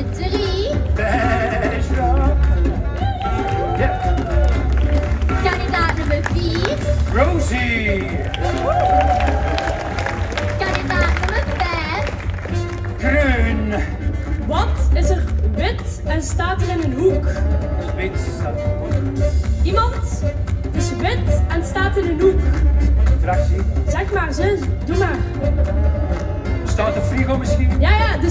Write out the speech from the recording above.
nummer 3. Beige chocola. Ja. Kandidaat nummer 4. Rosie. Kandidaat nummer 5. Groen. Wat is er wit en staat er in een hoek? Wit staat op. Iemand is wit en staat in een hoek. Fractie. Zeg maar, zus, doe maar. Staat de frigo misschien? Ja, ja, de